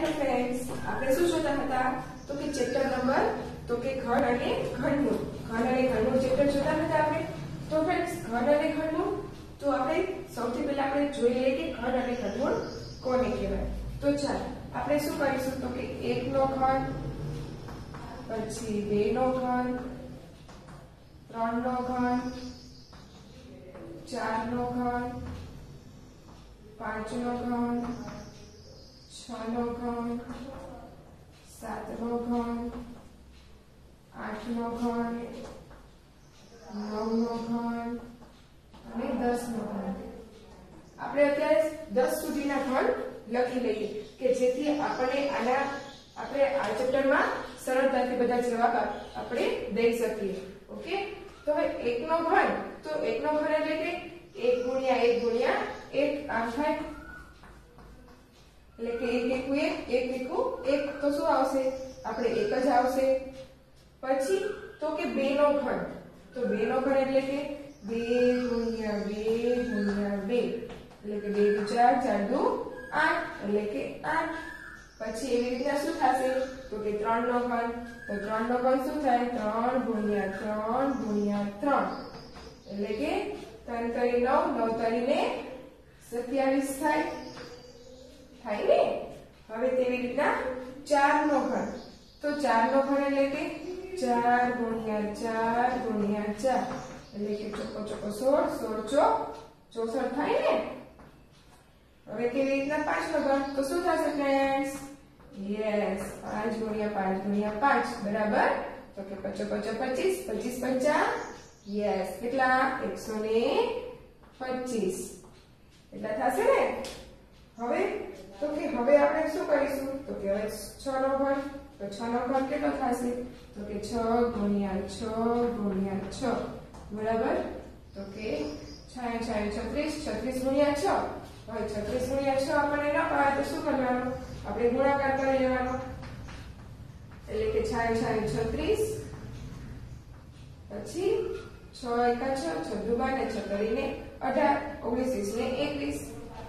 Hello friends આપણે શું જોતા હતા? તો કે ચેપ્ટર નંબર તો કે ઘન અને ઘનનું ઘન અને ઘનનું ચેપ્ટર જોતા હતા આપણે? તો ફ્રેન્ડ્સ ઘન અને ઘનનું તો આપણે સૌથી પહેલા આપણે જોઈ લઈએ કે ઘન અને ઘનમૂળ કોને કહેવાય? તો ચાલો, આપણે શું કરીશું? તો કે એક નો ઘન પછી બે નો ઘન ત્રણ નો ઘન ચાર નો ઘન પાંચ નો ઘન છ નો ઘન સાત નો ઘન આઠ નો ઘન નવ ઘન અને દસ નો ઘન આપણે અત્યારે દસ સુધીના ઘન લખી લઈએ કે જેથી આપણે આના, આપણે આ ચેપ્ટરમાં સરળતાથી બધા જવાબ આપણે દઈ શકીએ. ઓકે? તો હવે એકનો ઘન, તો એકનો ઘન એટલે કે એક ગુણ્યા એક ગુણ્યા એક. આમ થાય એટલે કે એક એકુ એક એક એકુ, એક તો શું આવશે? આપણે એક જ આવશે. પછી તો કે બે નો ઘન. તો બે નો ઘન એટલે કે બે ગુણ્યા બે ગુણ્યા બે. એટલે કે બે દુ ચાર ચાર દુ આઠ. એટલે કે આઠ. પછી એવી રીતના શું થશે? તો કે ત્રણ નો ઘન. તો ત્રણ નો ઘન શું થાય? ત્રણ ગુણ્યા ત્રણ ગુણ્યા ત્રણ. એટલે કે ત્રણ તરી નવ નવ તરીને સત્યાવીસ થાય. થાય ને હવે તેવી રીતના ચાર નો ઘન તો ચાર નો ઘન એટલે કે ચાર ગુણ્યા ચાર ગુણ્યા ચાર એટલે કે ચોકો ચોકો સોળ સોળ ચોક ચોસઠ થાય ને હવે કેવી રીતના પાંચ નો ઘન તો શું થશે ફ્રેન્ડ્સ યસ પાંચ ગુણ્યા પાંચ ગુણ્યા પાંચ બરાબર તો કે પચો પચો પચીસ પચીસ પંચા યસ કેટલા એકસો ને પચીસ એટલા થશે ને હવે? તો કે હવે આપણે શું કરીશું? તો કે હવે છ નો ઘન. તો છ નો ઘન કેટલો થશે? તો કે છ ગુણ્યા છ ગુણ્યા છ. બરાબર? તો કે છાયા છાયા છત્રીસ છત્રીસ ગુણ્યા છ. હવે છત્રીસ ગુણ્યા છ આપણને ન પાડે તો શું કરવાનું? આપણે ગુણાકાર કરી લેવાનો. એટલે કે છાયા છાયા છત્રીસ, પછી છ એકા છ છ દુ બાર ને છ કરીને અઢાર, ઓગણીસ, વીસ ને એકવીસ.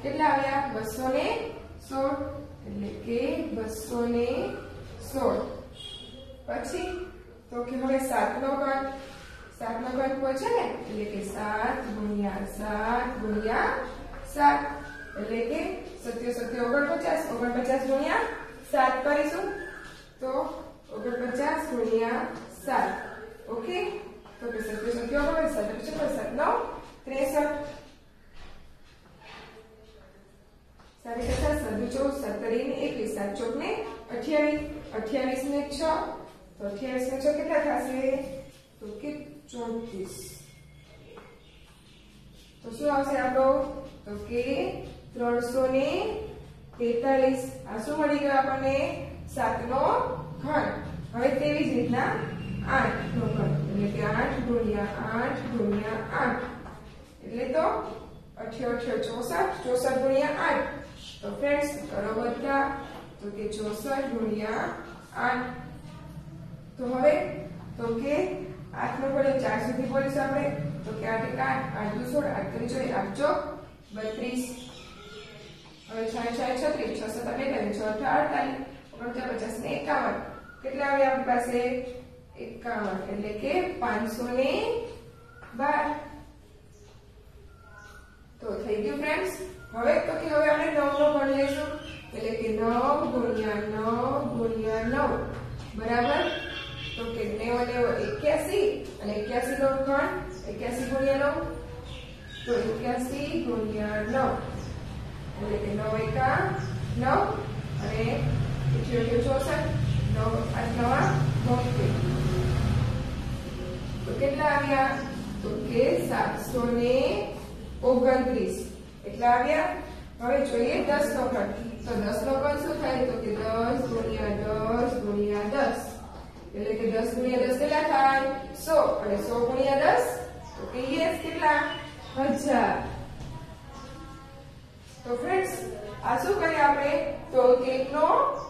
કેટલા આવ્યા? બસો ને સોળ. એટલે કે બસો ને સોળ. પછી તો કે હવે સાતનો ઘન સાત ઘન પહોંચે ને? એટલે કે સાત ગુણ્યા સાત ગુણ્યા સાત. એટલે કે સત્યો સત્યો ઓગણપચાસ. ઓગણપચાસ ગુણ્યા સાત કરીશું. તો ઓગણપચાસ ગુણ્યા સાત. ઓકે? તો કે સત્યો સત્યો ઓગણ સાત એટલે સાત, નવ, ત્રેસઠ. સાડી પચાસ સાદુ ચૌદ સત્તરી ને એકવીસ સાત ચોક ને અઠ્યાવીસ અઠ્યાવીસ ને છ. તો અઠ્યાવીસ ને છ કેટલા થશે? તો કે ચોત્રીસ. તો શું આવશે આપણો? તો કે ત્રણસો ને તેતાલીસ. આ શું મળી ગયું આપણને? સાત નો ઘન. હવે તેવી જ રીતના આઠ નો ઘન. એટલે કે આઠ ગુણ્યા આઠ ગુણ્યા આઠ. એટલે તો અઠ્યો અઠ્યો ચોસઠ ચોસઠ ગુણ્યા આઠ. તો ફ્રેન્ડ્સ કરો બધા તો કે ચોસઠ ગુણ્યા આઠ. તો હવે, તો કે આઠ નો પડે ચાર સુધી બોલીશ આપણે તો કે આઠ એક આઠ આઠ દુ સોળ, આઠ ત્રણ ચોવીસ આઠ ચોક, બત્રીસ. હવે છ છત્રીસ છ સત્તર બેતાલીસ છ અઠાર અડતાલીસ ઓગણચાર પચાસ ને એકાવન. કેટલા આવે આપણી પાસે? એકાવન. એટલે કે પાંચસો ને બાર તો થઈ ગયું ફ્રેન્ડ્સ હવે તો કે હવે આપણે નવ નો ગણ લઈશું એટલે કે નવ ગુણ્યા નવ ગુણ્યા નવ બરાબર તો કે નેવ નેવ એક્યાસી અને એક્યાસી નો ગણ એક્યાસી ગુણ્યા નવ તો એક્યાસી ગુણ્યા નવ એટલે કે નવ એકા નવ અને ઇઠ્યોતેર ચોસઠ નવ આઠ નવા બોતેર તો કેટલા આવ્યા તો કે સાતસો ને ઓગણત્રીસ એટલા આવ્યા હવે જોઈએ દસ નો ઘન તો દસ નો ઘન શું થાય તો કે દસ ગુણ્યા દસ ગુણ્યા દસ એટલે કે 10 ગુણ્યા દસ કેટલા થાય સો અને 100 ગુણ્યા દસ તો કે કેટલા હજાર તો ફ્રેન્ડ્સ આ શું કરીએ આપણે તો એકનો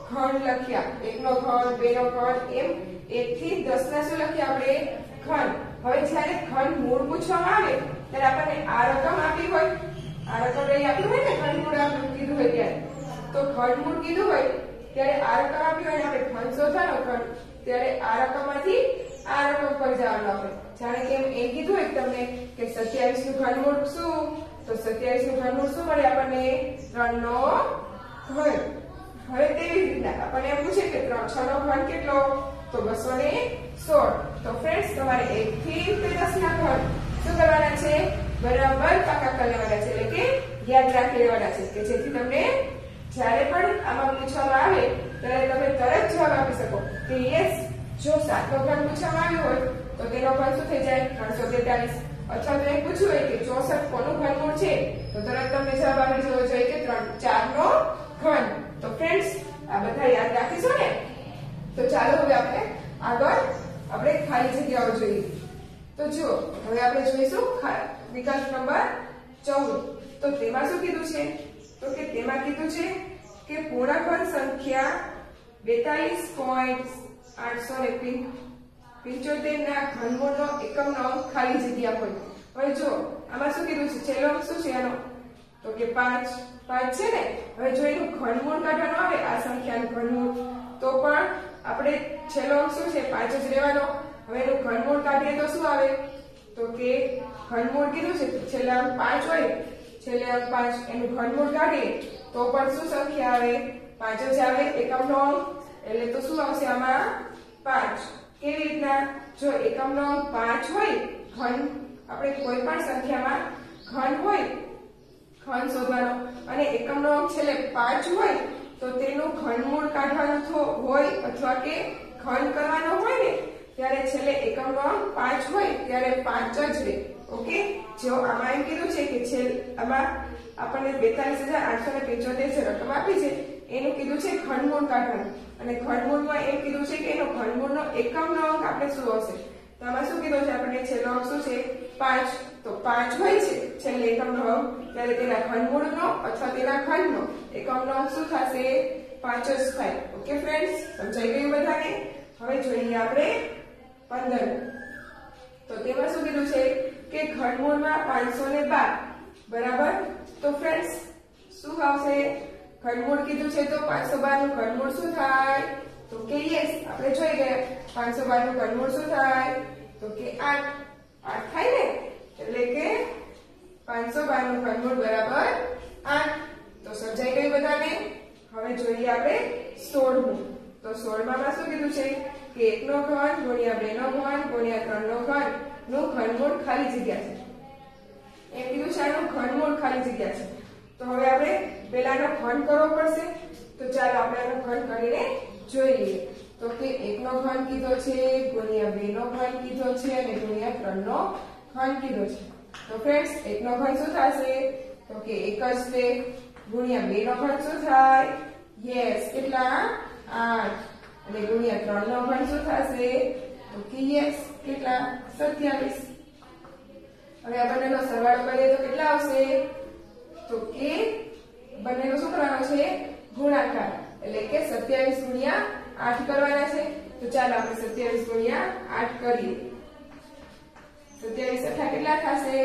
ઘન લખ્યા એકનો ઘન બે નો ઘન એમ એક થી દસ ના શું લખ્યા આપણે ઘન હવે જ્યારે ઘન મૂળ પૂછવામાં આવે ત્યારે આપણને આ રકમ આપી હોય. આ રકમ રહી આપી હોય ને ઘન મૂળ આપણે કીધું હોય ત્યારે. તો ઘન મૂળ કીધું હોય ત્યારે આ રકમ આપી હોય આપણે ઘન શોધવાનો ઘન ત્યારે આ રકમમાંથી આ રકમ પર જવાનું આપણે. જાણે કે એમ કીધું હોય તમને કે 27 નું ઘનમૂળ શું તો 27 નું ઘનમૂળ શું મળે આપણને ત્રણ નો ઘન. હવે તેવી રીતના આપણને એમ પૂછે કે 3 6 નો ઘન કેટલો? તો 216 તો ફ્રેન્ડ્સ તમારે એક થી દસ ના ઘન શું કરવાના છે? બરાબર પાકા કરી લેવાના છે. એટલે કે યાદ રાખી લેવાના છે કે જેથી તમને જ્યારે પણ આમાં પૂછવામાં આવે, ત્યારે તમે તરત જવાબ આપી શકો કે યસ જો સાતનો ઘન પૂછવામાં આવ્યો હોય, તો તેનો ઘન શું થઈ જાય? ત્રણસો તેતાલીસ અથવા તો એ પૂછ્યું હોય કે ચોસઠ કોનું ઘનમૂળ છે? તો તરત તમને જવાબ આવી જવો જોઈએ કે ત્રણ ચાર નો ઘન. તો ફ્રેન્ડ્સ આ બધા યાદ રાખીશું ને? તો ચાલો હવે આપણે આગળ, આપણે ખાલી જગ્યાઓ જોઈએ. તો જુઓ, હવે આપણે જોઈશું વિકલ્પ નંબર ચૌદ. તો તેમાં શું કીધું છે? તો કે તેમાં કીધું છે કે પૂર્ણાંક સંખ્યા બેતાલીસ પોઈન્ટ આઠસો ને પિંચોતેર ના ઘનમૂળનો એકમનો અંક ખાલી જગ્યા હોય હવે જો, આમાં શું કીધું છે? છેલ્લો શું છે આનો? તો કે પાંચ પાંચ છે ને? હવે જો એનું ઘનમૂળ કાઢવાનું આવે, આ સંખ્યાનું ઘનમૂળ, તો પણ આપણે છેલ્લો અંક શું છે? પાંચ જ રહેવાનો. હવે એનું ઘનમૂળ કાઢીએ તો શું આવે? તો કે ઘનમૂળ કીધું છે? છેલ્લા પાંચ હોય છેલ્લે અંક પાંચ, એનું ઘનમૂળ કાઢીએ તો પણ શું સંખ્યા આવે? પાંચ જ આવે, એકમનો અંક. એટલે તો શું આવશે આમાં? પાંચ. કેવી રીતના? જો એકમનો અંક પાંચ હોય, ઘન, આપણે કોઈ પણ સંખ્યામાં ઘન હોય, ઘન શોધવાનો. અને એકમનો અંક છેલ્લે પાંચ હોય, તો તેનું ઘનમૂળ કાઢવાનું હોય અથવા કે ઘન કરવાનો હોય ને, ત્યારે છેલ્લે એકમનો અંક પાંચ હોય, ત્યારે પાંચ જ રહે ઓકે? જો આમાં એમ કીધું છે કે છેલ્લે આમાં આપણને બેતાલીસ હજાર આઠસો ને પંચોતેર જે રકમ આપી છે, એનું કીધું છે ઘનમૂળ કાઢવાનું. અને ઘનમૂળમાં એમ કીધું છે કે એનો ઘનમૂળનો એકમનો અંક આપણે શું હશે તો આમાં શું કીધું છે? આપણને છેલ્લો અંક શું છે? પાંચ. તો પાંચ હોય છે, છેલ્લે એકમનો અંક ત્યારે તેના ઘનમૂળનો અથવા તેના ઘનનો એકમનો અંક શું થશે? પાંચ જ થાય. ઓકે ફ્રેન્ડ્સ સમજાઈ ગયું બધાને? હવે જોઈએ આપણે પંદર. તો તેમાં શું કીધું છે? કે ઘનમૂળમાં પાંચસો ને બાર. બરાબર? તો ફ્રેન્ડ્સ શું આવશે? ઘનમૂળ કીધું છે તો પાંચસો બારનું ઘનમૂળ શું થાય? તો કે યસ આપણે જોઈ ગયા. પાંચસો બારનું ઘનમૂળ શું થાય? તો કે આઠ. આઠ થાય ને? એટલે કે પાંચસો બારનું ઘનમૂળ બરાબર આઠ. તો સમજાઈ ગયું બધાને? હવે જોઈએ આપણે સોળમું. તો સોળમાં શું કીધું છે? કે એકનો ઘન ગુણ્યા બે નો ઘન ગુણ્યા ત્રણનો ઘન. નું ઘનમૂળ ખાલી જગ્યા છે. એમ કીધું છે આનું ઘનમૂળ ખાલી જગ્યા છે. તો હવે આપણે પેલાનો ઘન કરવો પડશે. તો ચાલો આપણે આનો ઘન કરીને જોઈ લઈએ. તો કે એકનો ઘન કીધો છે, ગુણ્યા બે નો ઘન કીધો છે અને ગુણ્યા ત્રણ નો ઘન કીધો છે. તો ફ્રેન્ડ્સ એકનો ઘન શું થશે? તો કે એક જ બે ગુણ્યા બે નો ઘન શું થાય? યસ કેટલા? આઠ. અને ગુણ્યા ત્રણ નો ઘન શું થશે? તો કે યસ કેટલા? સત્યાવીસ. હવે આ બંનેનો સરવાળો કરીએ તો કેટલા આવશે? તો કે બંનેનો શું કરવાનો છે ગુણાકાર. એટલે કે 27 ગુણ્યા 8 કરવાના છે. તો ચાલો આપણે 27 ગુણ્યા 8 કરીએ. 27 અઠા કેટલા થશે?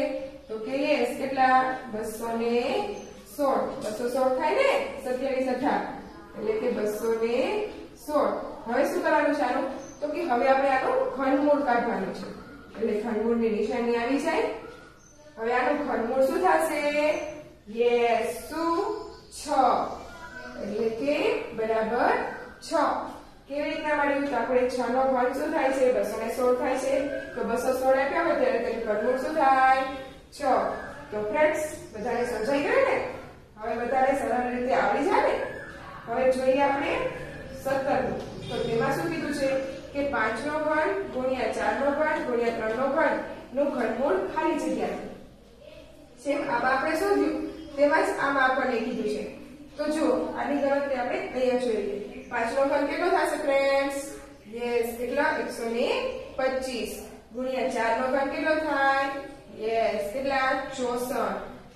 તો કે યસ, કેટલા? 216 216 થાય ને? 27 અઠા. એટલે કે 216 હવે શું કરવાનું આનું? તો કે હવે આપણે આનું ઘનમૂળ કાઢવાનું છે. એટલે ઘનમૂળની નિશાની આવી જાય. હવે આનું ઘનમૂળ શું થશે? યસ, શું? 6 એટલે કે બરાબર 6 કેવી રીતના મળ્યું? તો આપણે 6 નો ઘન શું થાય છે? 216 થાય છે. તો 216 આપ્યા હોય ત્યારે તેનું ઘનમૂળ શું થાય? 6 તો ફ્રેન્ડ્સ બધાને સમજાઈ ગયું ને? હવે બધાને સરળ રીતે આવડી જાય ને? હવે જોઈએ આપણે 17 તો તેમાં શું કીધું છે? કે 5 નો ઘન ગુણ્યા 4 નો ઘન ગુણ્યા 3 નો ઘનનું ઘનમૂળ ખાલી જગ્યા સેમ આમાં આપણે શોધ્યું તેમાં જ આમાં આપણને કીધું છે. તો જો આની ગણતરી આપણે અહીંયા જોઈએ પાંચનો ઘન કેટલો થશે ફ્રેન્ડ્સ યસ કેટલા? 125 ગુણ્યા 4 નો ઘન કેટલો થાય? યસ કેટલા? 64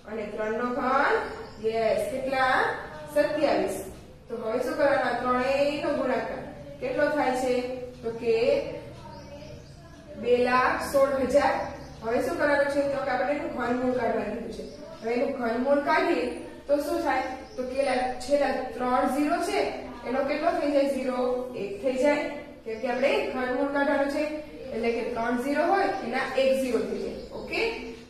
અને 3 નો ઘન? યસ કેટલા? 27 તો હવે શું કરવાના? ત્રણેયનો ગુણાકાર. કેટલો થાય છે? તો કે બે લાખ સોળ હજાર. હવે શું કરવાનું છે? તો કે આપણે એનું ઘનમૂળ કાઢવાનું છે. હવે એનું ઘનમૂળ કાઢીએ, તો શું થાય? તો કે છેલ્લા ત્રણ ઝીરો છે, એનો કેટલો થઈ જાય? ઝીરો એક થઈ જાય. કેમ કે આપણે ઘનમૂળ કાઢવાનું છે, એટલે કે ત્રણ ઝીરો હોય, એના એક ઝીરો થઈ જાય. ઓકે?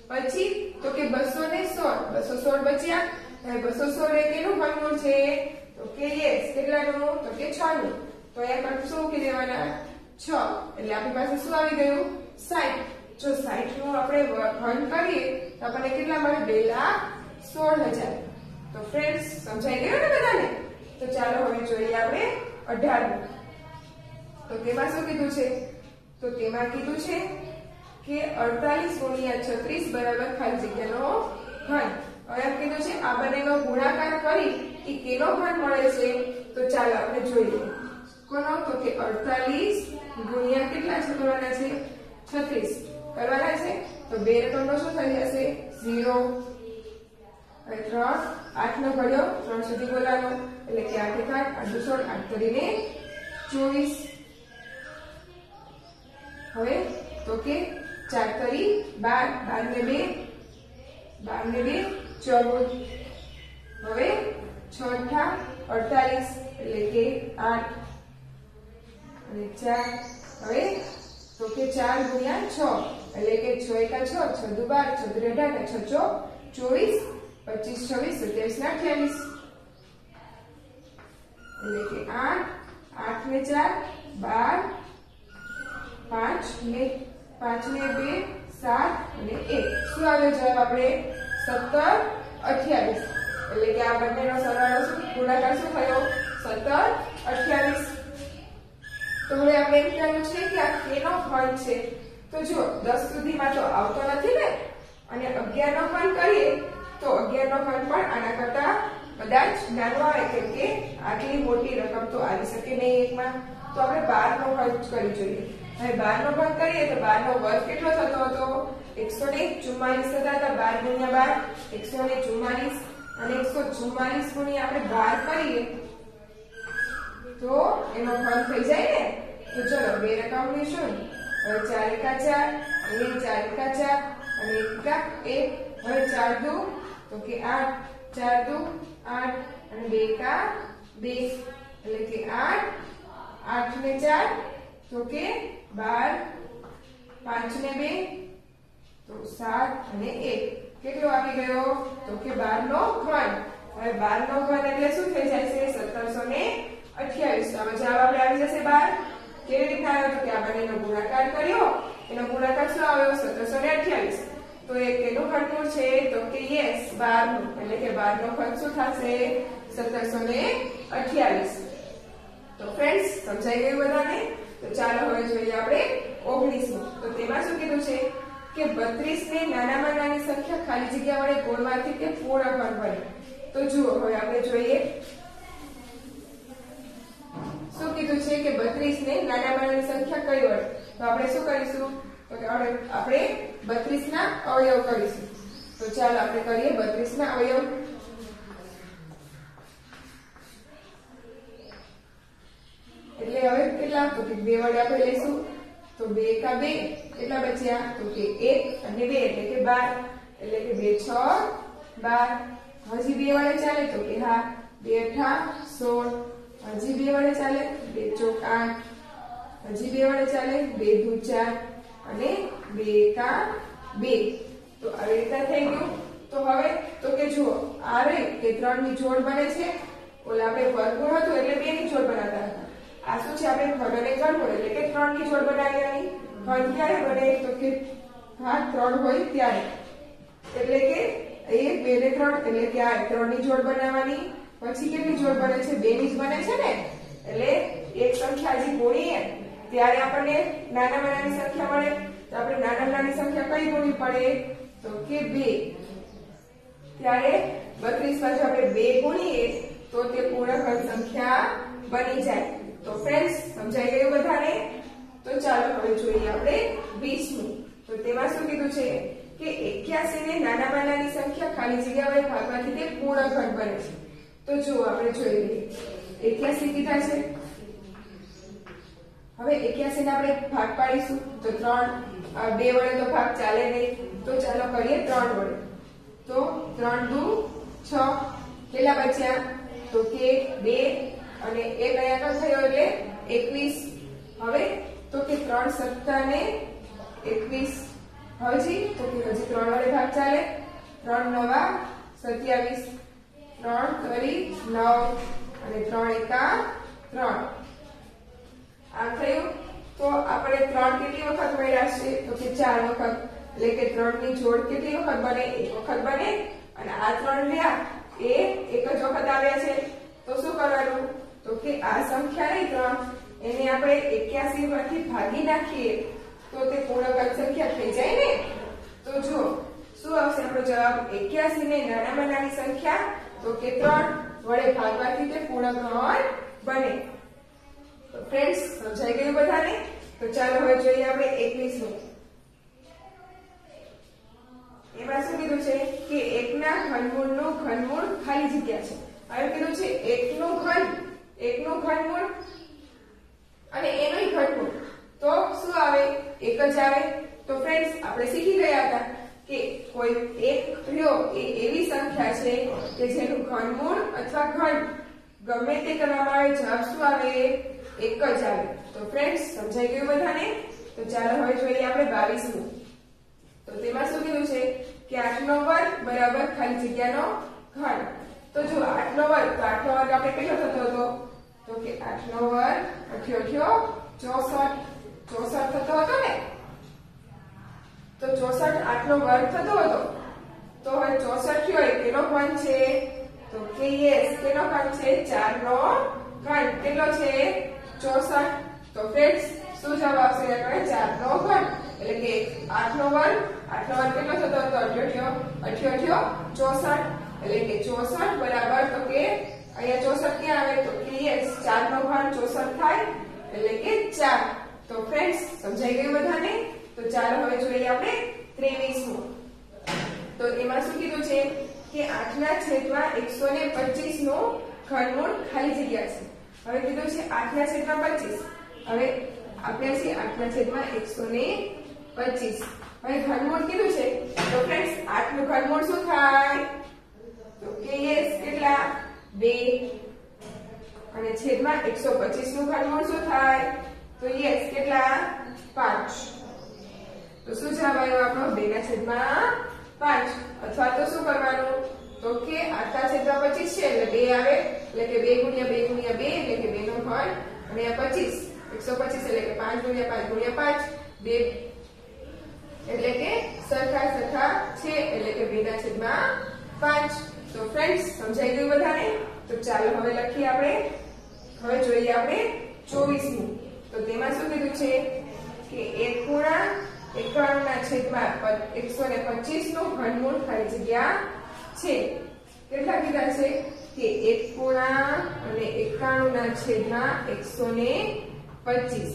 પછી, તો કે બસો ને સોળ. બસો સોળ બચ્યા. હવે બસો સોળ એ કેનું ઘનમૂળ છે? તો કે યસ, કેટલાનું? તો કે છ નું તો અહીંયા પર શું મૂકી દેવાના? છ. એટલે આપણી પાસે શું આવી ગયું? સાઠ. જો સાઠનું આપણે ઘન કરીએ, તો આપણને કેટલા મળે? બે લાખ સોળ હજાર. તો ફ્રેન્ડ્સ સમજાઈ ગયું ને બધાને? તો ચાલો હવે જોઈએ આપણે અઢારમું. તો તેમાં શું કીધું છે? તો તેમાં કીધું છે કે અડતાલીસ ગુણ્યા છત્રીસ બરાબર ખાલી જગ્યાનો ઘન. હવે એમ કીધું છે, આ બંનેનો ગુણાકાર કરી એ કેનો ઘન મળે છે? તો ચાલો આપણે જોઈએ. કોનો તો કે અડતાલીસ ગુણ્યા કેટલા છે કરવાના છે? છત્રીસ. કરવાના છે? તો બે રકમનો શું થઈ જશે? ઝીરો. અને ત્રણ આઠ નો ઘડ્યો, ત્રણ સુધી બોલાવો. એટલે કે આઠ એક આઠ આઠ સોળ, આઠ કરીને ચોવીસ. હવે તો કે ચાર કરી બાર બાર ને બે બાર ને બે, ચૌદ. હવે છ અઠા અડતાલીસ, એટલે કે આઠ. અને ચાર, હવે તો કે ચાર ગુણ્યા છ, એટલે કે છ એકા છ છ દુ બાર છ દુ અઢાર છ ચો, ચોવીસ, પચીસ, છવ્વીસ, સત્યાવીસ ને અઠ્યાવીસ. એટલે કે આઠ આઠ ને ચાર, બાર, પાંચ ને પાંચ ને બે, સાત અને એક. શું આવ્યો જવાબ આપણે? સત્તર, અઠ્યાવીસ. એટલે કે આ બંનેનો સરવાળો શું? ગુણાકાર શું થયો? સત્તર, અઠ્યાવીસ. તો હવે આપણે એમ કહેવાનું છે કે આ કેનો ઘન છે. તો જો દસ સુધીમાં તો આવતો નથી ને, અને અગિયાર નો ઘન કરીએ, તો અગિયાર નો ઘન પણ આના કરતા કદાચ નાનો આવે, કેમ કે આટલી મોટી રકમ તો આવી શકે નહીં એકમાં. તો આપણે 12 નો ઘન કરી જોઈએ. હવે 12 નો ઘન કરીએ તો 12 નો વર્ગ કેટલો થતો હતો? એકસો ને ચુમ્માલીસ થતા હતા બાર ગુણ્યા બાર, એકસો ને ચુમ્માલીસ અને એકસો ચુમ્માલીસ ગુણ્યા આપણે બાર કરીએ તો એનો ઘન થઈ જાય ને? તો ચલો, બે રકમ લેશું હવે ચાર એકા ચાર અને ચાર એકા ચાર, અને એકા એક. હવે ચાર દુ, તો કે આઠ. ચાર દુ, આઠ, અને બે એકા બે. એટલે કે આઠ આઠ ને ચાર, તો કે બાર, પાંચ ને બે. તો સાત અને એક. કેટલો આવી ગયો? તો કે બાર નો ઘન. હવે બાર નો ઘન એટલે શું થઈ જાય છે? સત્તરસો ને અઠ્યાવીસ. હવે જવાબ આપણે આવી જશે બાર. કેવી રીતે આવ્યો તો કે આ એનો ગુણાકાર કર્યો. એનો ગુણાકાર શું આવ્યો? સત્તરસો ને અઠ્યાવીસ. તો એ કેનું ઘનમૂળ છે. તો કે યસ બાર એટલે કે બાર નો શું થશે? સત્તરસો ને અઠ્યાવીસ. તો ફ્રેન્ડ્સ સમજાઈ ગયું બધાને? તો ચાલો હવે જોઈએ આપણે ઓગણીસમું. તો તેમાં શું કીધું છે? કે બત્રીસ નાનામાં નાની સંખ્યા ખાલી જગ્યા વડે ગોળમાંથી કે પૂર્ણ ઘન ભરે તો જુઓ, હવે આપણે જોઈએ શું કીધું છે કે બત્રીસ ને નાના બાળાની સંખ્યા કઈ હોય? તો આપણે શું કરીશું? તો કે આપણે બત્રીસ ના અવયવ કરીશું. તો ચાલો આપણે કરીએ બત્રીસ ના અવયવ. એટલે હવે કેટલા? તો કે બે વડે આપણે લઈશું. તો બે કા બે. કેટલા બચ્યા? તો કે એક અને બે. એટલે કે બાર. એટલે કે બે છ, બાર. હજી બે વડે ચાલે તો કે હા, બે અઠા, સોળ હજી બે વડે ચાલે, બે ચોક આઠ. હજી બે વડે ચાલે, બે દુ ચાર અને બે એકા બે. તો આવી રીતે થઈ ગયું. તો હવે, તો કે જુઓ આ રે કે ત્રણની જોડ બને છે. ઓલા આપણે વર્ગમૂળ હતું એટલે બે ની જોડ બનાવતા હતા. આ શું છે? આપણે ઘન અને ઘનમૂળ એટલે કે ત્રણની જોડ બનાવવાની ઘન ક્યારે બને તો કે હા, ત્રણ હોય ત્યારે. એટલે કે એક, બે ને ત્રણ, એટલે કે આ ત્રણની જોડ બનાવવાની. પછી કેટલી જોડ બને છે? બે ની જ બને છે ને? એટલે એક સંખ્યા જે ગુણીએ, ત્યારે આપણને નાનામાં નાની સંખ્યા મળે. તો આપણે નાના નાની સંખ્યા કઈ ગુણવી પડે? તો કે બે. ત્યારે બત્રીસ બાજુ આપણે બે ગુણીએ, તો તે પૂર્ણ સંખ્યા બની જાય. તો ફ્રેન્ડ્સ સમજાઈ ગયું બધાને? તો ચાલો હવે જોઈએ આપણે 20 તો તેમાં શું કીધું છે? કે 81 ને નાનામાં નાની સંખ્યા ખાલી જગ્યા વડે ભાગવાથી તે પૂર્ણ ઘન બને છે. તો જુઓ આપણે જોઈ લઈએ 81 કીધા છે. હવે 81 ને આપણે ભાગ પાડીશું, તો ત્રણ બે વડે તો ભાગ ચાલે નહીં. તો ચાલો કરીએ ત્રણ વડે. તો ત્રણ દુ, છ, કેટલા બચ્યા? તો કે બે, અને એક અહીંયા તો થયો એટલે એકવીસ. હવે તો કે ત્રણ સત્તા ને એકવીસ. હજી તો કે હજી ત્રણ વડે ભાગ ચાલે. ત્રણ નવા, સત્યાવીસ. ત્રણ, કરી, નવ અને ત્રણ એકા ત્રણ. આ થયું? તો આપણે ત્રણ કેટલી વખત મળ્યા છે? તો કે ચાર વખત. એટલે કે ત્રણની જોડ કેટલી વખત બને? એક વખત બને. અને આ ત્રણ રહ્યા, એ એક જ વખત આવ્યા છે. તો શું કરવાનું? તો કે આ સંખ્યા નહીં ત્રણ, એને આપણે 81 માંથી ભાગી નાખીએ. તો તે પૂર્ણક સંખ્યા થઈ જાય ને? તો જો, શું આવશે આપણો જવાબ? 81 ને નાનામાં નાની સંખ્યા તો કે ત્રણ વડે ભાગવાથી તે પૂર્ણાંક બને. તો ફ્રેન્ડ્સ સમજાઈ ગયું બધાને? તો ચાલો હવે જોઈએ આપણે 21 નું એમાં શું કીધું છે? કે એકના ઘનમૂળનું ઘનમૂળ ખાલી જગ્યા છે. હવે કીધું છે એકનું ઘન, એકનું ઘનમૂળ અને એનું ઘનમૂળ. તો શું આવે? એક જ આવે. તો ફ્રેન્ડ્સ આપણે શીખી ગયા હતા. કે કોઈ એક રહ્યો એ એવી સંખ્યા છે કે જેનું ઘનમૂળ અથવા ઘન ગમે તે કરવામાં આવે જવાબ શું આવે એક જ આવે. તો ફ્રેન્ડ્સ સમજાઈ ગયું બધાને? તો ચાલો હવે જોઈએ આપણે 22 નું તો તેમાં શું કીધું છે કે 8 નો વર્ગ બરાબર ખાલી જગ્યાનો ઘન. તો જો 8 નો વર્ગ, તો 8 નો વર્ગ આપણે કેટલો થતો હતો? તો કે 8 નો વર્ગ, અઠ્યો 64 64 થતો હતો ને? તો 64 8 નો વર્ગ થતો હતો. તો હવે 64 એ કેનો ઘન છે? તો કે યસ કેનો ઘન છે? 4 નો ઘન. કેટલો છે? 64 તો ફ્રેન્ડ્સ શું જવાબ આવશે? આપણે 4 નો ઘન. એટલે કે 8 નો વર્ગ 8 નો વર્ગ કેટલો થતો હતો? 88 88 64 એટલે કે 64 બરાબર, તો કે અહીંયા 64 ક્યાં આવે? તો કે યસ 4 નો ઘન 64 થાય, એટલે કે 4 તો ફ્રેન્ડ્સ સમજાઈ ગયું બધાને? ચાલો હવે જોઈએ આપણે 23 નું તો એમાં શું કીધું છે કે 8 ના છેદમાં 125 નો ઘનમૂળ ખાલી જગ્યા છે. હવે કીધું છે 8 ના છેદમાં 25 હવે આપ્યા છે 8 ના છેદમાં 125 હવે ઘનમૂળ કીધું છે? તો ફ્રેન્ડ્સ 8 નું ઘનમૂળ શું થાય? તો કે યસ કેટલા? 2 અને છેદમાં 125 નું ઘનમૂળ શું થાય? તો યસ કેટલા? 5 તો શું જવાબ આપણો 2 ના છેદમાં 5 અથવા તો શું કરવાનું? તો કે 8 ના છેદમાં 25 છે, એટલે 2 આવે, એટલે કે 2 ગુણ્યા 2 ગુણ્યા 2 એટલે કે 2 નો ઘન, અને આ 25 125 એટલે કે 5 ગુણ્યા 5 ગુણ્યા 5 2 એટલે કે સરખા સરખા છે, એટલે કે 2 ના 5 તો ફ્રેન્ડ્સ સમજાઈ ગયું બધાને? તો ચાલો હવે લખીએ આપણે. હવે જોઈએ આપણે 24 નું તો તેમાં શું કીધું છે? કે 1 ગુણા 91 ના છેદમાં 125 નું ઘનમૂળ ખાલી જગ્યા છે. કેટલા કીધા છે? કે 1 ગુણા અને 91 ના છેદમાં 125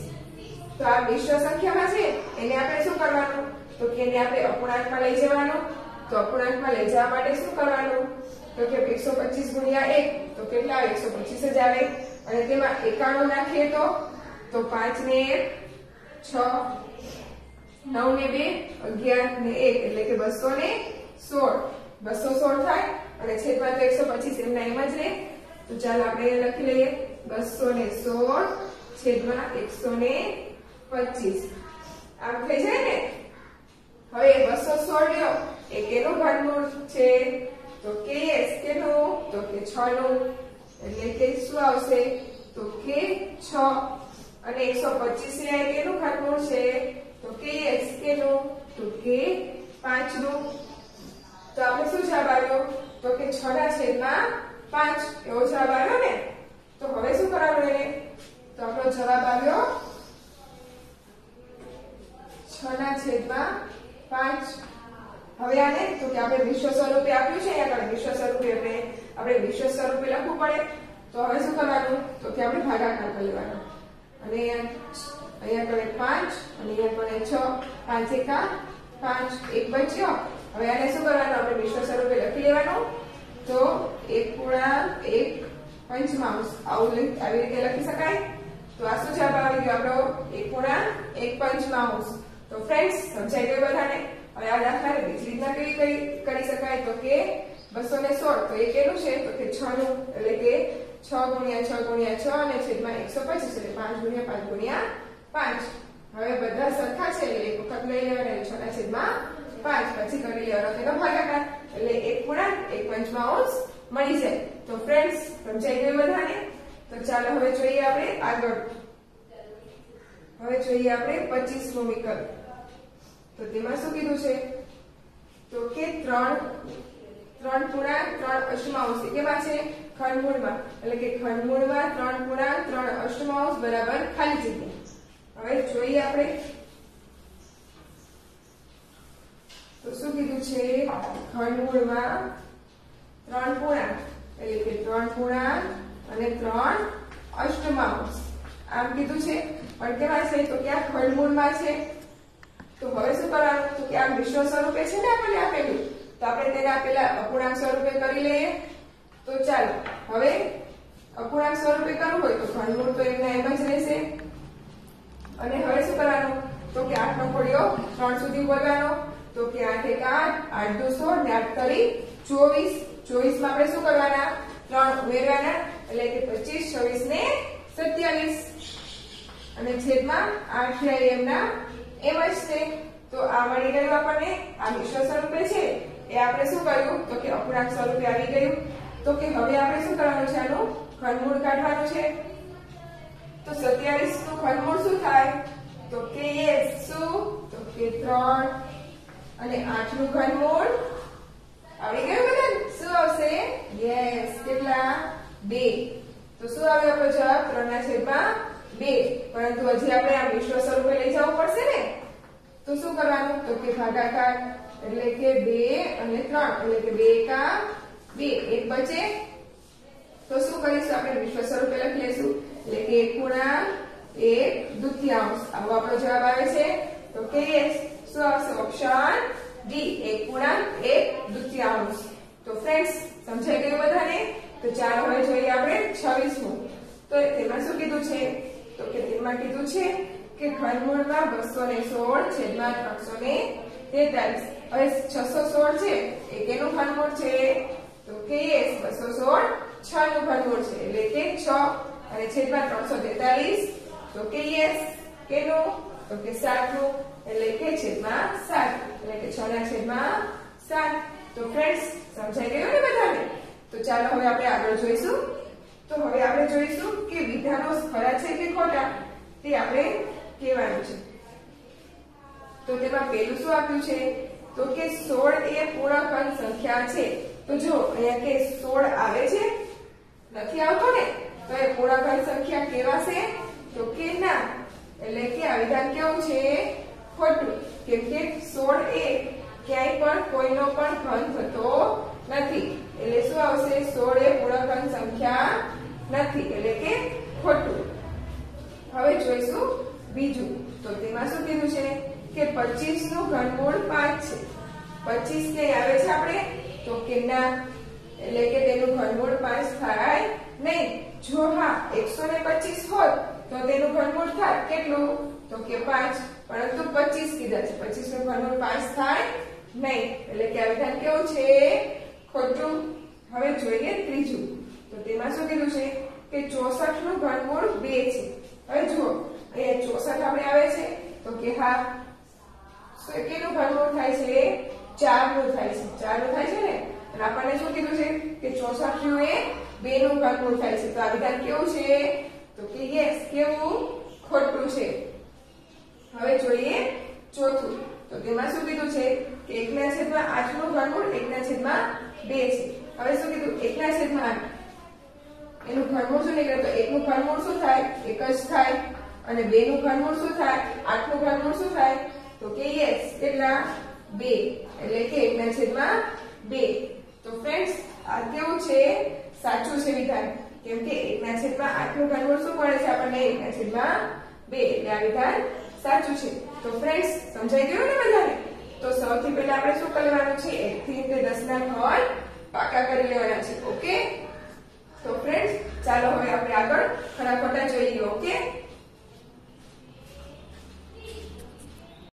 તો આ મિશ્ર સંખ્યામાં છે. એને આપણે શું કરવાનું? તો કે એને આપણે અપૂર્ણાંકમાં લઈ જવાનું. તો અપૂર્ણાંકમાં લઈ જવા માટે શું કરવાનું? તો કે 125 ગુણ્યા એક, તો કેટલા આવે? 125 જ આવે. અને તેમાં 91 નાખીએ તો 5 ને 1 6 9 ને 2 11 ને એક, એટલે કે 216 216 થાય અને છેદમાં તો 125 એમના એમ જ રહે તો ચાલો આપણે એ લખી લઈએ. 216 છેદમાં 125 આમ થઈ જાય ને? હવે 216 લ્યો. એ કેનું ઘનમૂળ છે? તો કે એસ કેનું, તો કે છ નું એટલે કે શું આવશે? તો કે છ. અને એકસો 125 લે કેનું ઘનમૂળ છે? તો કે એસ કેનું? તો કે 5 નું તો આપણે શું જવાબ આવ્યો તો કે 6 ના છેદમાં 5 એવો જવાબ આવ્યો ને? તો હવે શું કરવાનું એને? તો આપણો જવાબ આવ્યો 6 ના છેદમાં 5 હવે આને, તો કે આપણે વિશ્વ સ્વરૂપે આપ્યું છે, અહીંયા આગળ વિશ્વ સ્વરૂપે એટલે આપણે વિશ્વ સ્વરૂપે લખવું પડે. તો હવે શું કરવાનું? તો કે આપણે ભાગાકાર કરી લેવાનો. અને અહીંયા આગળ 5 અને અહીંયા આગળ 6 5 એકા પાંચ એક બચ્યો હવે આને શું કરવાનું? આપણે વિશ્વ સ્વરૂપે લખી લેવાનું. તો એક પૂર્ણા એક પંચમાંશ. આવું આવી રીતે લખી શકાય. તો આ શું જવાબ આવી ગયો આપણો એક પૂર્ણા એક પંચમાંશ. તો ફ્રેન્ડ્સ સમજાઈ ગયું બધાને? હવે આ દાખલા બીજી રીતના કેવી કઈ કરી શકાય? તો કે બસો ને સોળ. તો એ કેટલું છે? તો કે છ નું એટલે કે છ ગુણ્યા છ ગુણ્યા છ અને છેદમાં એકસો પચીસ. એટલે પાંચ ગુણ્યા પાંચ ગુણ્યા પાંચ. હવે બધા સરખા છે, એટલે એક વખત લઈ લેવાના છ ના છેદમાં પાંચ. પછી કરી લેવાનો તેનો ભાગાકાર એટલે એક પૂર્ણાંક એક પંચમાંશ મળી જાય. તો ફ્રેન્ડ્સ સમજાઈ ગયું બધાને? તો ચાલો હવે જોઈએ આપણે આગળ. હવે જોઈએ આપણે 25 નો વિકલ્પ. તો તેમાં શું કીધું છે? તો કે 3 3 પૂર્ણાંક ત્રણ અષ્ટમાંશ કેવા છે? ખંડમૂળમાં. એટલે કે ખંડમૂળમાં ત્રણ પૂર્ણાંક ત્રણ અષ્ટમાંશ બરાબર ખાલી જગ્યા. હવે જોઈએ આપણે. તો શું કીધું છે? ખંડમૂળમાં ત્રણ પૂર્ણાંક એટલે કે ત્રણ પૂર્ણાંક અને ત્રણ અષ્ટમાંશ. આમ કીધું છે. પણ કેવા છે તો કે આ ખંડમૂળમાં છે. તો હવે શું કરવાનું? તો કે આ વિશ્વ સ્વરૂપે છે ને આપણને આપેલું? તો આપણે તેને આપેલા અપૂર્ણાંક સ્વરૂપે કરી લઈએ. તો ચાલો, હવે અપૂર્ણાંક સ્વરૂપે કરવું હોય તો ઘનમૂળ તો એમના એમ જ રહેશે. અને હવે શું કરવાનું? તો કે આઠ નો ખોડિયો ત્રણ સુધી બોલવાનો. તો કે આઠ એક આઠ આઠ દુ સોળ, ને આઠ કરી ચોવીસ. ચોવીસમાં આપણે શું કરવાના? ત્રણ ઉમેરવાના. એટલે કે પચીસ, છવ્વીસ ને સત્યાવીસ. અને છેદમાં આઠ થયા એમના એમ જ છે. તો આ મળી ગયું આપણને. આ મિશ્ર સ્વરૂપે છે. એ આપણે શું કર્યું? તો કે અપૂર્ણાંક સ્વરૂપે આવી ગયું. તો કે હવે આપણે શું કરવાનું છે આનું? ઘનમૂળ કાઢવાનું છે. તો 27 નું ઘનમૂળ શું થાય? તો કે યસ શું? તો કે ત્રણ. અને આઠનું ઘનમૂળ આવી ગયું બધા શું આવશે? યસ. કેટલા? બે. તો શું આવે આપણો જવાબ? ત્રણ ના છેદમાં બે. પરંતુ હજી આપણે આ વિશ્વ સ્વરૂપે લઈ જવું પડશે ને? તો શું કરવાનું? તો કે ભાગાકાર. એટલે કે બે અને ત્રણ. એટલે કે બે એકા બે. એક બચે. તો શું કરીશું? આપણે વિશ્વ સ્વરૂપે લખી લઈશું. એટલે એક પૂર્ણાંક એક દુત્યાંશ આવો આપણો જવાબ આવે છે. તો કે શું આવશે? Option D. એક પૂર્ણાંક એક દુત્યાંશ તો ફ્રેન્ડ્સ સમજાઈ ગયું બધાને? તો ચાલો હવે જોઈએ આપણે 26મું તો તેમાં શું કીધું છે? તો કે તેમાં કીધું છે કે ઘનમૂળમાં 216 છેદમાં 343 હવે 616 છે, એ કેનું ઘનમૂળ છે? તો કે બસો સોળ છ નું ઘનમૂળ છે. એટલે કે 6 અને છેદમાં 343 તો કે યસ કેનું તો કે 7 નો, એટલે કે છેદમાં 7 એટલે કે 6 ના છેદમાં 7 તો ફ્રેન્ડ્સ સમજાઈ ગયું ને બધાને? તો ચાલો હવે આપણે આગળ જોઈશું. તો હવે આપણે જોઈશું કે વિધાનો ખરા છે કે ખોટા? તે આપણે કહેવાનું છે. તો તેમાં પહેલું શું આપ્યું છે? તો કે 16 એ પૂર્ણાંક સંખ્યા છે. તો જો અહીંયા કે 16 આવે છે? નથી આવતો ને? તો એ પૂર્ણાંક સંખ્યા કેવાશે તો કે ના, એટલે કે આ કેવું છે? ખોટું. કેમ કે 16 એ ક્યાંય પણ કોઈનો પણ ઘન થતો નથી. એટલે શું આવશે? 16 એ પૂર્ણાંક સંખ્યા નથી. એટલે કે ખોટું. હવે જોઈશું બીજું. તો તેમાં શું કીધું છે? કે 25 નું ઘનમૂળ 5 છે. 25 કે આવે છે આપણે? તો કે ના. એટલે કે તેનું ઘનમૂળ 5 થાય નહીં. જો હા 125 હોત તો તેનું ઘનમૂળ થાય કેટલું? તો કે 5 પરંતુ 25 કીધા છે. 25 નું ઘનમૂળ 5 થાય નહીં. એટલે કે આ વિધાન કેવું છે? ખોટું. હવે જોઈએ ત્રીજું. તો તેમાં શું કીધું છે? કે 64 નું ઘનમૂળ 2 છે. હવે જુઓ. અહીંયા 64 આપણે આવે છે. તો કે હા કેટલું ઘનમૂળ થાય છે? 4 નું થાય છે. 4 નું થાય છે ને? અને આપણને શું કીધું છે? કે 64 નું એ 2 નું થાય છે. તો આ વિધાન કેવું છે? તો કે યસ કેવું? ખોટું છે. હવે જોઈએ ચોથું. તો તેમાં શું કીધું છે? કે 1 ના છેદમાં 8 નું ઘનમૂળ 1 ના છેદમાં 2 છે. હવે શું કીધું? 1 ના છેદમાં 8 એનું ઘનમૂળ શું નીકળે? તો 1 નું ઘનમૂળ શું થાય? 1 જ થાય. અને 2 નું ઘનમૂળ શું થાય? 8 નું ઘનમૂળ શું થાય? તો કે યસ કેટલા? 2 એટલે કે 1 ના છેદમાં 2 તો ફ્રેન્ડ્સ આ કેવું છે? સાચું છે વિધાન. કેમ કે 1 ના છેદમાં 8 નું ઘનમૂળ શું મળે છે આપણને 1 ના છેદમાં 2 એટલે આ વિધાન સાચું છે. તો ફ્રેન્ડ્સ સમજાઈ ગયું ને બધાને? તો સૌથી પહેલા આપણે શું કરવાનું છે? 1 થી તે 10 ના ઘન પાકા કરી લેવાના છે. ઓકે? તો ફ્રેન્ડ્સ ચાલો હવે આપણે આગળ ખરા ખોટા જોઈએ. ઓકે?